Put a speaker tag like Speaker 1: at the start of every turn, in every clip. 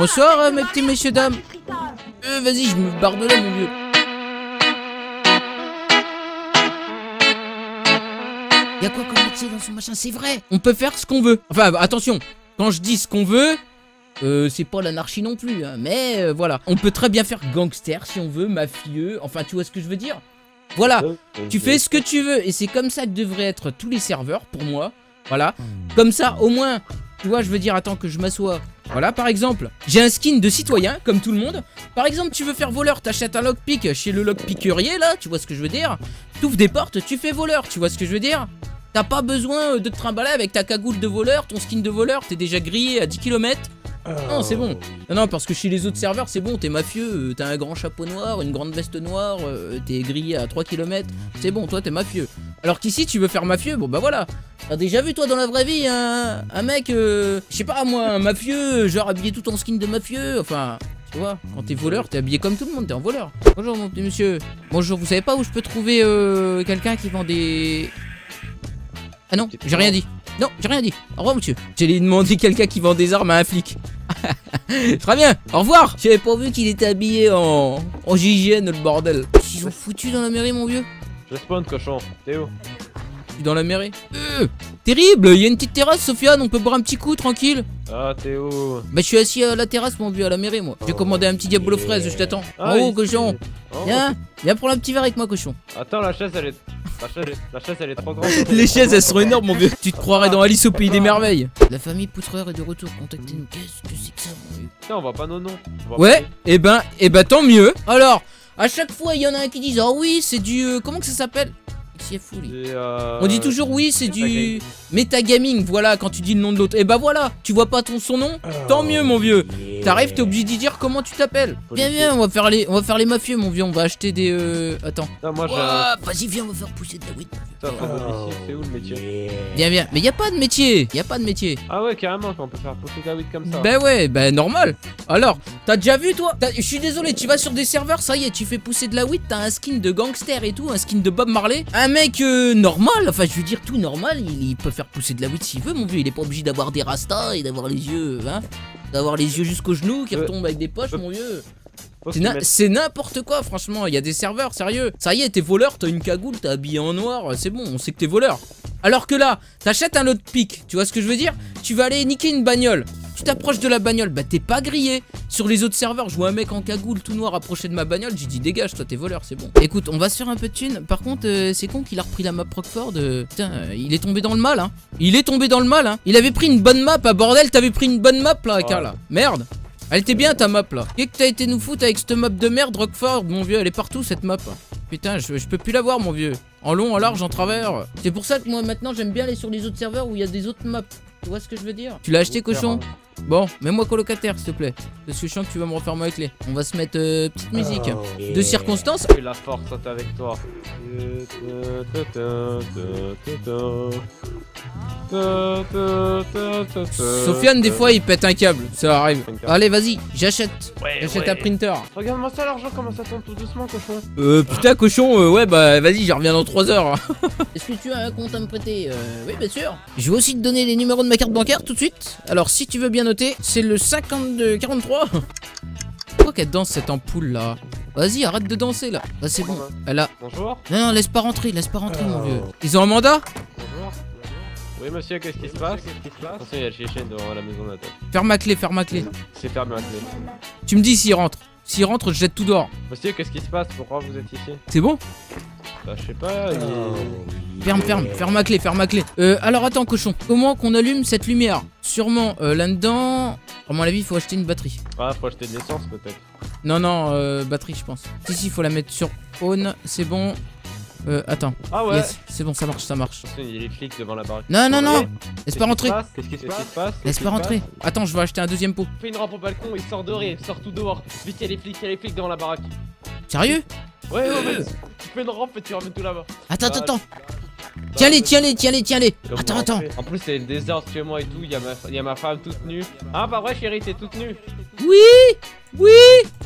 Speaker 1: Bonsoir, euh, mes petits messieurs, dames. Euh, vas-y, je me barre de là, mon vieux. Y'a quoi comme métier dans son machin C'est vrai On peut faire ce qu'on veut. Enfin, attention, quand je dis ce qu'on veut, euh, c'est pas l'anarchie non plus, hein, mais euh, voilà. On peut très bien faire gangster si on veut, mafieux, enfin tu vois ce que je veux dire? Voilà, tu fais ce que tu veux, et c'est comme ça que devraient être tous les serveurs, pour moi. Voilà, comme ça, au moins, tu vois, je veux dire, attends que je m'assois. Voilà, par exemple, j'ai un skin de citoyen, comme tout le monde. Par exemple, tu veux faire voleur, t'achètes un lockpick chez le lockpickerier, là, tu vois ce que je veux dire T'ouvres des portes, tu fais voleur, tu vois ce que je veux dire T'as pas besoin de te trimballer avec ta cagoule de voleur, ton skin de voleur, t'es déjà grillé à 10 km. Non, c'est bon. Non, non, parce que chez les autres serveurs, c'est bon, t'es mafieux, euh, t'as un grand chapeau noir, une grande veste noire, euh, t'es grillé à 3 km. C'est bon, toi, t'es mafieux. Alors qu'ici, tu veux faire mafieux, bon bah voilà. T'as déjà vu, toi, dans la vraie vie, un, un mec, euh, je sais pas moi, un mafieux, genre habillé tout en skin de mafieux, enfin. Tu vois, quand t'es voleur, t'es habillé comme tout le monde, t'es en voleur. Bonjour mon petit monsieur. Bonjour, vous savez pas où je peux trouver euh, quelqu'un qui vend des... Ah non, j'ai rien dit. Non, j'ai rien dit. Au revoir, monsieur. J'allais demander quelqu'un qui vend des armes à un flic. Très bien, au revoir. J'avais pas vu qu'il était habillé en, en GIGN, le bordel. Ils ont foutu dans la mairie, mon vieux.
Speaker 2: Je spawn, cochon. T'es où
Speaker 1: Dans la mairie. Euh, terrible, il y a une petite terrasse, Sofiane, on peut boire un petit coup, tranquille.
Speaker 2: Ah, t'es où
Speaker 1: Bah, je suis assis à la terrasse, mon vieux, à la mairie, moi. J'ai commandé un petit diabolo fraise, je t'attends.
Speaker 2: Ah,
Speaker 1: en haut,
Speaker 2: ici.
Speaker 1: cochon.
Speaker 2: Oh.
Speaker 1: Viens, viens prendre un petit verre avec moi, cochon.
Speaker 2: Attends, la chaise, elle est... La chaise, la chaise, elle est trop grande.
Speaker 1: Les chaises, elles sont énormes, mon vieux. Tu te croirais dans Alice au pays des merveilles. La famille Poutreur est de retour. Contactez-nous. Qu'est-ce que c'est que ça, mon vieux?
Speaker 2: Tiens, on va pas non non. On va
Speaker 1: Ouais, et ben, et ben tant mieux. Alors, à chaque fois, il y en a un qui dit Ah oui, c'est du. euh, comment que ça s'appelle?
Speaker 2: Euh,
Speaker 1: On dit toujours oui, c'est du
Speaker 2: Metagaming.
Speaker 1: voilà, quand tu dis le nom de l'autre. Et bah voilà, tu vois pas ton son nom? Tant mieux, mon vieux. T'arrives, t'es obligé d'y dire comment tu t'appelles. Viens, viens, on va faire les, on va faire les mafieux, mon vieux. On va acheter des. Euh... Attends. Ouah, Vas-y, viens, on va faire pousser de la weed.
Speaker 2: Putain, faut domicile, c'est où le métier
Speaker 1: Viens, viens. Mais y a pas de métier. Y a pas de métier.
Speaker 2: Ah ouais, carrément, qu'on peut faire pousser de la weed comme ça.
Speaker 1: Ben ouais, ben normal. Alors, t'as déjà vu toi? Je suis désolé, tu vas sur des serveurs, ça y est, tu fais pousser de la weed, t'as un skin de gangster et tout, un skin de Bob Marley. Un mec euh, normal, enfin je veux dire tout normal, il, il peut faire pousser de la weed s'il veut, mon vieux. Il est pas obligé d'avoir des rastas et d'avoir les yeux, hein D'avoir les yeux jusqu'aux genoux qui retombent avec des poches, mon vieux. C'est n'importe quoi, franchement. Il y a des serveurs, sérieux. Ça y est, t'es voleur, t'as une cagoule, t'es habillé en noir, c'est bon, on sait que t'es voleur. Alors que là, t'achètes un autre pic, tu vois ce que je veux dire? Tu vas aller niquer une bagnole. Tu t'approches de la bagnole, bah t'es pas grillé. Sur les autres serveurs, je vois un mec en cagoule tout noir approcher de ma bagnole, j'ai dit dégage, toi t'es voleur, c'est bon. Écoute, on va se faire un peu de thune. Par contre, euh, c'est con qu'il a repris la map Rockford. euh, putain, euh, il est tombé dans le mal, hein. Il est tombé dans le mal, hein. Il avait pris une bonne map, ah bordel, t'avais pris une bonne map là, Aka,
Speaker 2: Ouais.
Speaker 1: là. Merde. Elle était bien ta map là. Qu'est-ce que t'as été nous foutre avec cette map de merde, Rockford, mon vieux, elle est partout cette map. Putain, je, je peux plus la voir, mon vieux. En long, en large, en travers. C'est pour ça que moi maintenant j'aime bien aller sur les autres serveurs où il y a des autres maps. Tu vois ce que je veux dire? Tu l'as acheté, cochon? Bon, mets-moi colocataire, s'il te plaît. Parce que je sens que tu vas me refaire ma clé. On va se mettre euh, petite musique. De circonstances.
Speaker 2: Que la force avec toi.
Speaker 1: Sofiane, des fois, il pète un câble. Ça arrive. Allez, vas-y, j'achète.
Speaker 2: Ouais,
Speaker 1: J'achète
Speaker 2: ouais.
Speaker 1: un printer.
Speaker 2: Regarde-moi ça, l'argent, comment ça tombe tout doucement, cochon.
Speaker 1: Euh, putain, cochon, euh, ouais, bah vas-y, j'y reviens dans 3 heures. Est-ce que tu as un compte à me prêter? Euh, Oui, bien sûr. Je vais aussi te donner les numéros de ma carte bancaire tout de suite. Alors, si tu veux bien noter, c'est le 52 43. Pourquoi qu'elle danse cette ampoule là? Vas-y, arrête de danser là. Bah, c'est bon. Elle a.
Speaker 2: Bonjour.
Speaker 1: Non, non, laisse pas rentrer, laisse pas rentrer, mon vieux. Ils ont un mandat?
Speaker 2: Oui, monsieur, qu'est-ce qui se passe Attention, il y a le devant la maison d'Athènes.
Speaker 1: Ferme ma clé, ferme ma clé.
Speaker 2: C'est fermé ma clé.
Speaker 1: Tu me dis s'il rentre. S'il rentre, je jette tout dehors.
Speaker 2: Monsieur, qu'est-ce qui se passe? Pourquoi vous êtes ici?
Speaker 1: C'est bon?
Speaker 2: Bah, je sais pas. il-
Speaker 1: Ferme, ferme, ferme ma clé, ferme ma clé. Euh, alors attends, cochon. Comment qu'on allume cette lumière? Sûrement euh, là-dedans. À mon avis, il faut acheter une batterie.
Speaker 2: Ah, faut acheter de l'essence peut-être.
Speaker 1: Non, non, euh, batterie, je pense. Si, si, il faut la mettre sur on. C'est bon. Euh, attends.
Speaker 2: Ah ouais
Speaker 1: Yes, c'est bon, ça marche, ça marche.
Speaker 2: Il y a les flics devant la baraque.
Speaker 1: Non, non, non. Laisse pas rentrer.
Speaker 2: Qu'est-ce qui se passe
Speaker 1: Laisse pas rentrer. Attends, je vais acheter un deuxième pot.
Speaker 2: Fais une rampe au balcon, il sort dehors, il sort tout dehors. Vite, il y a les flics, il y a les flics devant la baraque.
Speaker 1: Sérieux
Speaker 2: Ouais, ouais, ouais. Tu fais une rampe et tu ramènes tout là-bas.
Speaker 1: Attends,
Speaker 2: Bah,
Speaker 1: attends, attends. Tiens-les, tiens-les, tiens-les, tiens-les. Attends, attends.
Speaker 2: En plus, c'est le désordre chez moi et tout. Il y, a ma... il y a ma femme toute nue. Ah, pas vrai, chérie, t'es toute nue.
Speaker 1: Oui Oui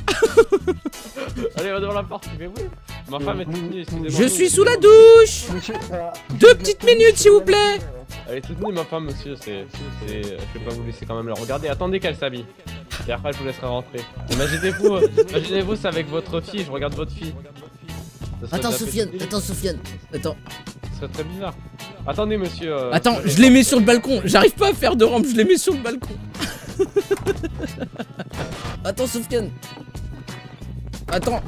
Speaker 2: Allez, va devant la porte. Tu fais oui. Ma femme est toute nue, excusez-moi.
Speaker 1: Je suis sous la douche Deux petites minutes, s'il vous plaît
Speaker 2: Elle est toute nue, ma femme, monsieur. C'est. c'est- Je vais pas vous laisser quand même la regarder. Attendez qu'elle s'habille. Et après, je vous laisserai rentrer. Imaginez-vous, imaginez-vous, c'est avec votre fille, je regarde votre fille.
Speaker 1: Attends, Sofiane, attends, Sofiane. Attends,
Speaker 2: Ce serait très bizarre. Attendez, monsieur. euh,
Speaker 1: attends, je les mets sur le balcon. J'arrive pas à faire de rampe, je les mets sur le balcon. attends, Sofiane. Attends,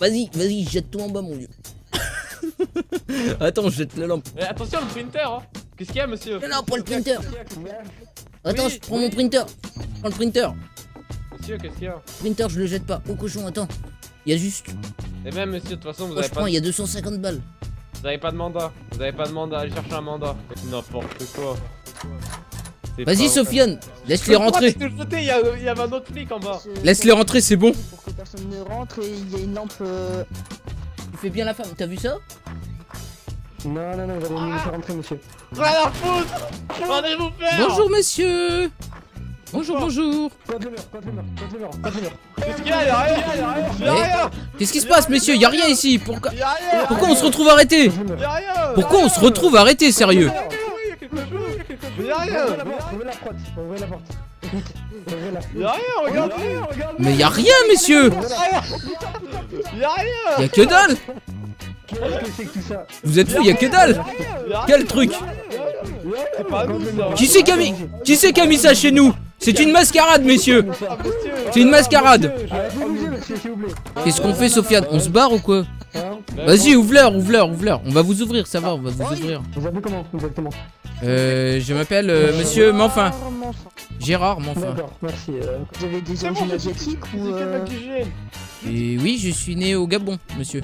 Speaker 1: vas-y, vas-y, jette-toi en bas, mon vieux. attends, je jette la lampe.
Speaker 2: Mais attention, le printer, hein. Qu'est-ce qu'il y a, monsieur
Speaker 1: Non, non, prends le printer. Attends,
Speaker 2: Oui,
Speaker 1: je prends mon printer. Je prends le printer.
Speaker 2: Monsieur, qu'est-ce qu'il y a
Speaker 1: Printer, je le jette pas. Oh cochon, attends. Il y a juste.
Speaker 2: Et même, monsieur, de toute façon, vous
Speaker 1: Moi,
Speaker 2: avez
Speaker 1: je
Speaker 2: pas,
Speaker 1: prends, il y a 250 balles.
Speaker 2: vous avez pas de mandat. Vous avez pas de mandat, allez chercher un mandat. N'importe quoi.
Speaker 1: Vas-y,
Speaker 2: pas-
Speaker 1: Sofiane, laisse-les rentrer.
Speaker 2: Il y, avait un autre flic en bas.
Speaker 1: Laisse-les rentrer, c'est bon.
Speaker 3: Pour que personne ne rentre et il y a une lampe. euh,
Speaker 1: Tu fais bien la femme, t'as vu ça
Speaker 4: Non, non, non, vous allez nous faire rentrer, monsieur.
Speaker 2: Rien à foutre Rendez-vous faire
Speaker 1: Bonjour, monsieur. Bonjour, bonjour.
Speaker 4: Mur, mur, code le mur, code le mur.
Speaker 2: Qu'est-ce qu'il y a Y'a rien Y'a rien Y'a
Speaker 1: Eh,
Speaker 2: rien
Speaker 1: Qu'est-ce qui se passe, messieurs Y a rien ici. Pourquoi
Speaker 2: Y'a
Speaker 1: Pourquoi on se retrouve arrêté.
Speaker 2: Y'a
Speaker 1: Pourquoi on se retrouve arrêté, sérieux
Speaker 2: Mais y'a
Speaker 4: Ouvrez
Speaker 2: rien
Speaker 4: la porte, ouvrez la porte, ouvrez la porte. Ouvrez la
Speaker 2: Y'a rien, regardez
Speaker 1: Mais y a rien, messieurs.
Speaker 2: Y'a rien
Speaker 1: Y a que dalle.
Speaker 4: Qu'est-ce que c'est que tout ça
Speaker 1: Vous êtes fous, y a que dalle.
Speaker 2: Y'a
Speaker 1: Quel truc Qui c'est qui a mis Qui c'est qui a mis ça chez nous? C'est une mascarade, messieurs.
Speaker 2: Ah,
Speaker 1: C'est une mascarade. Qu'est-ce qu'on fait, Sofiane On se barre ou quoi?
Speaker 4: Hein?
Speaker 1: Vas-y, ouvre-leur, ouvre-leur, ouvre-leur. On va vous ouvrir, ça va, on va vous ouvrir.
Speaker 4: Vous appelez comment exactement?
Speaker 1: Euh, je m'appelle euh, Monsieur
Speaker 3: enfin.
Speaker 1: Gérard Manfin.
Speaker 4: D'accord, merci. euh,
Speaker 3: Vous avez des origines asiatiques ou. euh,
Speaker 1: Et oui, je suis né au Gabon, monsieur.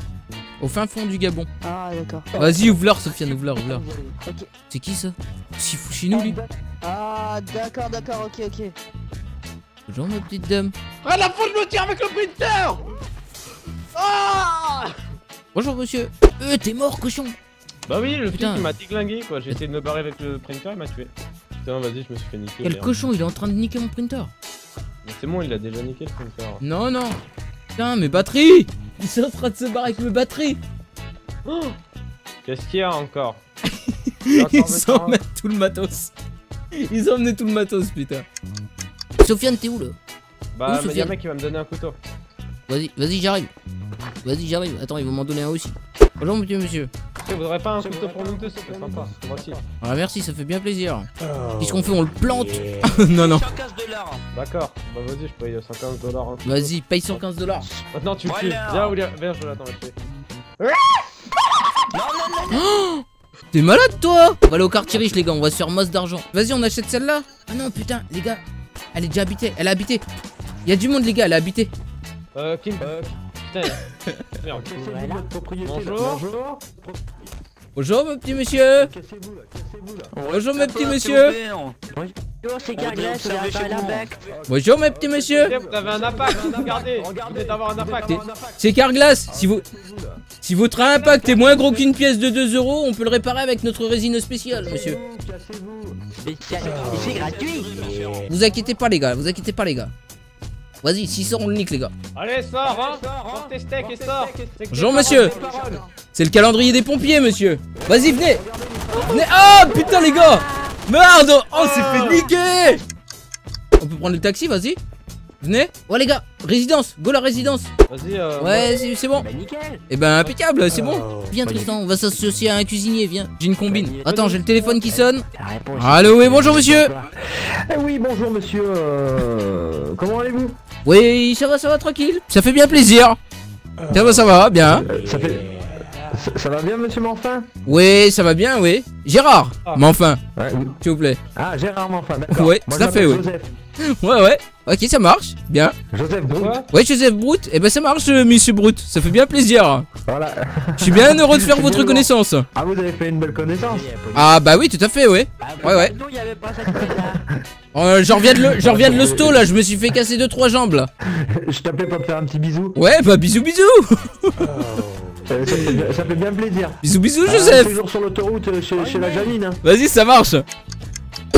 Speaker 1: Au fin fond du Gabon.
Speaker 3: Ah, d'accord.
Speaker 1: Vas-y, ouvre-leur, Sofiane, ouvre-leur, ouvre-leur.
Speaker 3: Ok.
Speaker 1: C'est qui ça? C'est fou chez nous, lui
Speaker 3: Ah, d'accord, d'accord, ok, ok.
Speaker 1: Bonjour, ma petite dame.
Speaker 2: Ah la je me tire avec le printer Ah
Speaker 1: Bonjour, monsieur. Euh, t'es mort, cochon.
Speaker 2: Bah oui, le
Speaker 1: Putain.
Speaker 2: flic il m'a déglingué quoi, j'ai essayé de me barrer avec le printer, il m'a tué. Putain, vas-y, je me suis fait niquer.
Speaker 1: Quel
Speaker 2: merde.
Speaker 1: cochon, il est en train de niquer mon printer.
Speaker 2: Mais C'est bon, il a déjà niqué le printer.
Speaker 1: Non, non. Putain, mes batteries Ils sont en train de se barrer avec mes batteries.
Speaker 2: Qu'est-ce qu'il y a encore
Speaker 1: Ils
Speaker 2: Encore,
Speaker 1: emmènent tout le matos. Ils ont emmené tout le matos, putain. Sofiane, t'es où, là?
Speaker 2: Bah, mais y a un mec qui va me donner un couteau.
Speaker 1: Vas-y, vas-y, j'arrive. Vas-y, j'arrive. Attends, ils vont m'en donner un aussi. Bonjour, monsieur, monsieur.
Speaker 2: Vous aurez pas un couteau pour nous deux, c'est sympa. Moi aussi.
Speaker 1: Ah, merci, ça fait bien plaisir. Qu'est-ce qu'on fait On le plante Non, non.
Speaker 2: D'accord, bah vas-y, je paye 115 dollars. Hein.
Speaker 1: Vas-y, paye 115 dollars.
Speaker 2: Maintenant, tu le tues. Viens, William, viens, je l'attends, je le fais.
Speaker 1: T'es malade, toi? On va aller au quartier riche, les gars. On va se faire masse d'argent. Vas-y, on achète celle-là. Ah non, putain, les gars. Elle est déjà habitée. Elle est habitée. Il y a du monde, les gars. Elle est habitée.
Speaker 2: Euh, Kim. Euh, putain. Merde. Bonjour.
Speaker 4: Bonjour.
Speaker 1: Bonjour, mon petit monsieur.
Speaker 4: Cassez-vous là, cassez-vous là.
Speaker 1: Bonjour, mes petits monsieur.
Speaker 3: Bonjour, c'est impact.
Speaker 1: Bonjour, mes petits monsieur.
Speaker 2: Vous avez un impact, regardez. Venez d'avoir un impact.
Speaker 1: C'est Carglass. Si, vous... si votre impact est moins gros qu'une pièce de 2 euros, on peut le réparer avec notre résine spéciale, monsieur.
Speaker 4: Cassez-vous.
Speaker 3: C'est gratuit.
Speaker 1: Vous inquiétez pas, les gars. Vous inquiétez pas, les gars. Vas-y, 600, on le nique, les gars.
Speaker 2: Allez, sors, hein. Sors tes steaks et sors. Que
Speaker 1: Bonjour, monsieur. C'est le calendrier des pompiers, monsieur. Vas-y, venez. Venez. Ah, putain, les gars. Merde. Oh, c'est fait niquer. On peut prendre le taxi, vas-y. Venez. Ouais, les gars. Résidence. Go la résidence.
Speaker 2: Vas-y, euh.
Speaker 1: Ouais, c'est c'est bon.
Speaker 3: Bah, nickel.
Speaker 1: Eh ben, impeccable, c'est bon. Viens, Tristan, on va s'associer à un cuisinier, viens. J'ai une combine. Attends, j'ai le téléphone qui sonne. Allô, oui, bonjour, monsieur.
Speaker 4: Eh oui, bonjour monsieur. euh, Comment allez-vous?
Speaker 1: Oui, ça va, ça va, tranquille. Ça fait bien plaisir. Ça va, ça va, bien.
Speaker 4: Euh, Ça fait. Ça, ça va bien monsieur Manfin
Speaker 1: Oui, ça va bien, oui. Gérard,
Speaker 2: Ah.
Speaker 4: Ouais, oui.
Speaker 1: s'il vous plaît.
Speaker 4: Ah, Gérard Manfin, d'accord.
Speaker 1: Ouais,
Speaker 4: Moi,
Speaker 1: tout à
Speaker 4: je
Speaker 1: fait, oui.
Speaker 4: Joseph.
Speaker 1: Ouais, ouais. Ok, ça marche. Bien.
Speaker 4: Joseph Brou.
Speaker 2: Quoi
Speaker 1: Ouais, Joseph Brut. Eh ben, ça marche, euh, monsieur Brut. Ça fait bien plaisir.
Speaker 4: Voilà.
Speaker 1: Je suis bien heureux de faire votre connaissance.
Speaker 4: Ah, vous avez fait une belle connaissance.
Speaker 1: Ah, bah oui, tout à fait, ouais. Ouais, ouais.
Speaker 3: Non, il y avait pas cette
Speaker 1: Euh, je reviens de le- je reviens de l'hosto, là. Je me suis fait casser deux, trois jambes, là.
Speaker 4: Je t'appelais pour te faire un petit bisou.
Speaker 1: Ouais, bah, bisous, bisous.
Speaker 4: Euh, ça, fait, bien- ça fait bien plaisir.
Speaker 1: Bisous, bisous,
Speaker 4: Ah,
Speaker 1: Joseph.
Speaker 4: Toujours sur l'autoroute euh, chez, chez la Janine. hein.
Speaker 1: Vas-y, ça marche.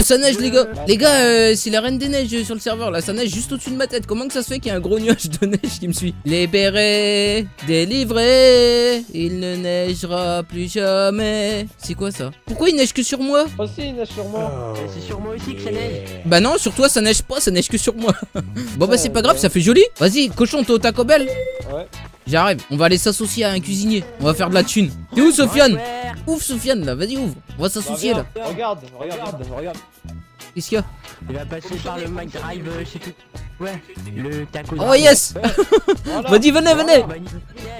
Speaker 1: Ça neige les gars Les gars, euh, c'est la reine des neiges sur le serveur là, ça neige juste au-dessus de ma tête. Comment que ça se fait qu'il y a un gros nuage de neige qui me suit? Libéré, délivré, il ne neigera plus jamais. C'est quoi ça? Pourquoi il neige que sur moi?
Speaker 2: Oh si, il neige sur moi.
Speaker 3: C'est sur moi aussi que ça neige.
Speaker 1: Bah non, sur toi ça neige pas, ça neige que sur moi. bon bah c'est pas grave, ça fait joli. Vas-y, cochon, t'es au Taco Bell
Speaker 2: Ouais.
Speaker 1: J'arrive, on va aller s'associer à un cuisinier. On va faire de la thune. T'es où Sofiane?
Speaker 3: Ouais.
Speaker 1: Ouvre Sofiane là, vas-y ouvre. On va s'associer là.
Speaker 2: Regarde, regarde, regarde.
Speaker 1: Qu'est-ce qu'il y a
Speaker 3: Il va passer par le Mac Drive, euh, je sais plus. Ouais, le taco.
Speaker 1: Oh yes. Vas-y, venez, venez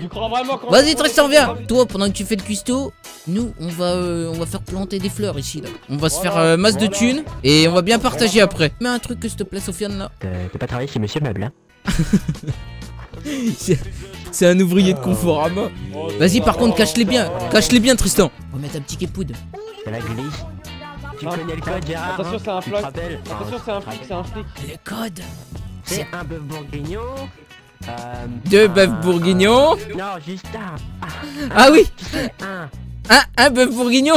Speaker 2: qu'on
Speaker 1: Vas-y Tristan, viens Toi, pendant que tu fais le cuistot, nous, on va, euh, on va faire planter des fleurs ici là. On va se faire euh, masse de thunes et on va bien partager après. Mets un truc, s'il te plaît, Sofiane là.
Speaker 3: T'as t'as pas travaillé chez Monsieur Meuble, hein
Speaker 1: C'est- C'est un ouvrier de Conforama.
Speaker 2: Oh,
Speaker 1: Vas-y, par contre, cache-les bien. Cache-les bien, Tristan. On va mettre un petit quai de poudre.
Speaker 3: Ça va, Gulli Tu
Speaker 2: Ah,
Speaker 3: connais le code, Gérard
Speaker 2: Attention,
Speaker 3: hein
Speaker 2: c'est un
Speaker 3: rappelles
Speaker 2: Attention, c'est un flic, c'est un flic.
Speaker 1: Le code.
Speaker 3: C'est un bœuf bourguignon. Euh,
Speaker 1: Deux
Speaker 3: un-
Speaker 1: bœufs bourguignons.
Speaker 3: un- Non, juste un.
Speaker 1: Ah oui
Speaker 3: Tu sais, un.
Speaker 1: Un, bœuf bourguignon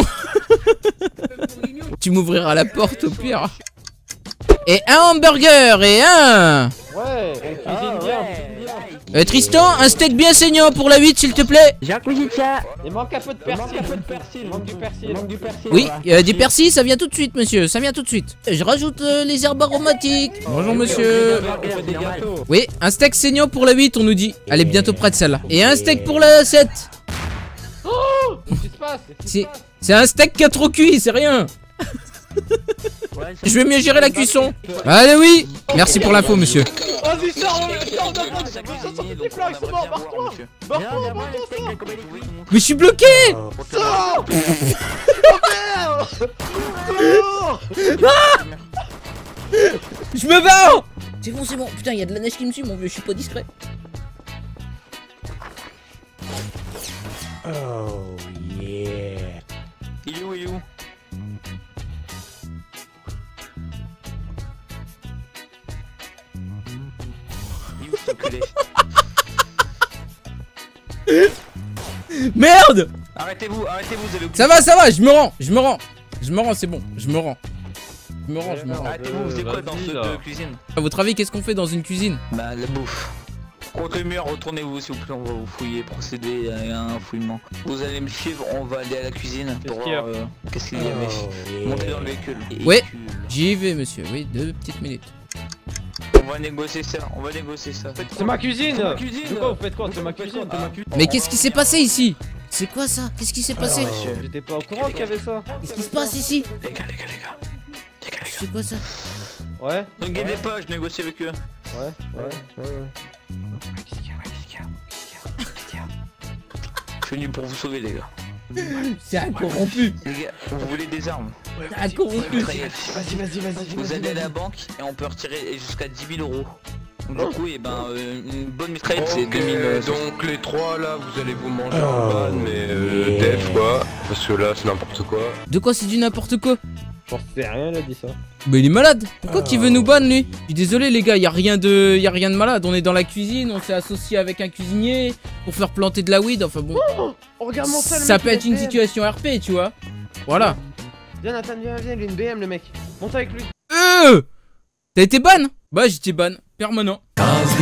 Speaker 1: Tu m'ouvriras la porte au pire. Et un hamburger et un...
Speaker 2: Ouais, on cuisine
Speaker 3: Ah,
Speaker 2: bien,
Speaker 1: Euh, Tristan, un steak bien saignant pour la 8 s'il te plaît.
Speaker 3: J'ai un.
Speaker 2: Il manque un peu de persil. Il manque du persil. Il manque du persil.
Speaker 3: manque du persil.
Speaker 1: Oui, euh, du persil, ça vient tout de suite, monsieur, ça vient tout de suite. Je rajoute euh, les herbes aromatiques. Bonjour, monsieur. Oui, un steak saignant pour la 8, on nous dit. Elle est bientôt prête, celle-là. Et un steak pour la 7.
Speaker 2: Qu'est-ce qui se passe? Qu'est-ce qui
Speaker 1: C'est
Speaker 2: se passe?
Speaker 1: c'est un steak qui a trop cuit, c'est rien. Je vais mieux gérer la cuisson. Allez, oui. Merci pour l'info, monsieur.
Speaker 2: Vas-y, sors, sors de la barre-toi.
Speaker 1: Mais je suis bloqué.
Speaker 2: Sors
Speaker 1: Je me barre. C'est bon, c'est bon. Putain, il y a de la neige qui me suit, mon vieux, je suis pas discret.
Speaker 5: Il
Speaker 1: Merde.
Speaker 5: Arrêtez-vous, arrêtez-vous, vous
Speaker 1: Ça va, ça va, je me rends, je me rends. Je me rends, c'est bon, je me rends. Je me rends, je me rends.
Speaker 5: Arrêtez-vous, vous êtes quoi dans cette euh, cuisine
Speaker 1: À votre avis, qu'est-ce qu'on fait dans une cuisine?
Speaker 5: Bah, la bouffe. Contre le mur, retournez-vous s'il vous plaît, on va vous fouiller, procéder à un fouillement. Vous allez me suivre, on va aller à la cuisine
Speaker 2: Qu'est-ce
Speaker 5: pour
Speaker 2: qu'il y a
Speaker 5: voir euh, qu'est-ce qu'il y avait. Montez dans le véhicule.
Speaker 1: Ouais. J'y vais, monsieur, oui, deux petites minutes.
Speaker 5: On va négocier ça, on va négocier ça.
Speaker 2: C'est ma cuisine
Speaker 5: C'est ma cuisine.
Speaker 2: De quoi vous faites quoi C'est ma cuisine
Speaker 1: Mais qu'est-ce qui s'est passé ici? C'est quoi ça? Qu'est-ce qui s'est passé?
Speaker 5: Monsieur.
Speaker 2: J'étais pas au courant qu'il y avait ça
Speaker 1: Qu'est-ce qui se passe ici?
Speaker 5: Les gars, les gars, les gars.
Speaker 1: C'est quoi ça?
Speaker 2: Ouais
Speaker 5: Ne guettez pas, je négocie avec eux.
Speaker 2: Ouais, ouais, ouais, ouais.
Speaker 5: Qu'est-ce qu'il y a, qu'est-ce qu'il y a Qu'est-ce qu'il y a Qu'est-ce qu'il y a? Je suis venu pour vous sauver, les gars.
Speaker 1: C'est un corrompu
Speaker 5: Les gars, vous voulez des armes
Speaker 1: Un corrompu
Speaker 2: Vas-y, vas-y, vas-y.
Speaker 5: Vous allez à la banque et on peut retirer jusqu'à 10 000 euros. Donc, du coup, et ben, euh, une bonne mitraillette, c'est
Speaker 6: Ok,
Speaker 5: 2000 euh,
Speaker 6: donc les trois là, vous allez vous manger en ban, mais euh, def quoi, parce que là c'est n'importe quoi.
Speaker 1: De quoi c'est du n'importe quoi?
Speaker 2: J'en sais rien, il a dit ça.
Speaker 1: Mais il est malade Pourquoi qu'il veut nous ban lui? Je suis désolé les gars, y a rien de y a rien de malade. On est dans la cuisine, on s'est associé avec un cuisinier pour faire planter de la weed. Enfin bon,
Speaker 2: Oh, regarde mon seul
Speaker 1: ça peut être une situation RP, tu vois. Voilà.
Speaker 2: Viens, Nathan, viens, viens, il a une BM, le mec. Monte avec lui.
Speaker 1: Euh T'as été ban? Bah j'étais ban, permanent.
Speaker 7: Cause